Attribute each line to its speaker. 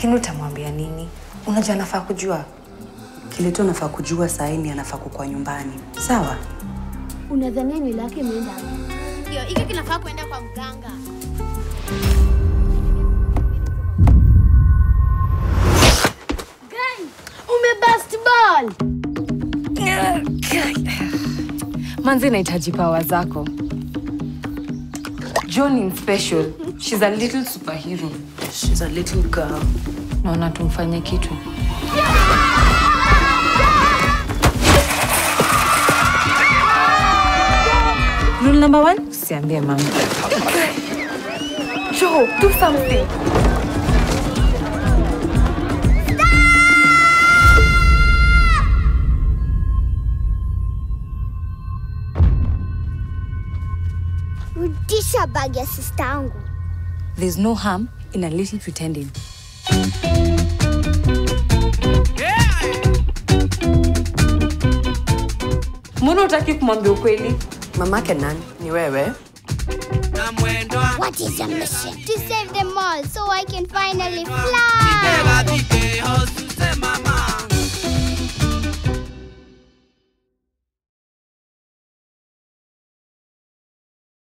Speaker 1: Lakini utamwambia nini? Unajua anafaa kujua.
Speaker 2: Kile tu anafaa kujua saa hii anafaa kukua nyumbani, sawa?
Speaker 3: Unadhania nywele yake imeenda?
Speaker 4: Ndio, hiki kinafaa kuenda kwa mganga.
Speaker 3: Umebust ball.
Speaker 1: Manzi nahitaji pawa zako. John in special. She's a little superhero.
Speaker 2: She's a little girl.
Speaker 1: Naona tumfanye kitu. Rule number one, usiambie mama. Joe, do something.
Speaker 4: Rudisha bag ya sista yangu.
Speaker 1: There's no harm in a little pretending. Mbona utaki kumwambia ukweli?
Speaker 2: Mamake nani? Ni wewe?
Speaker 4: What is your mission? To save them all so I can finally fly.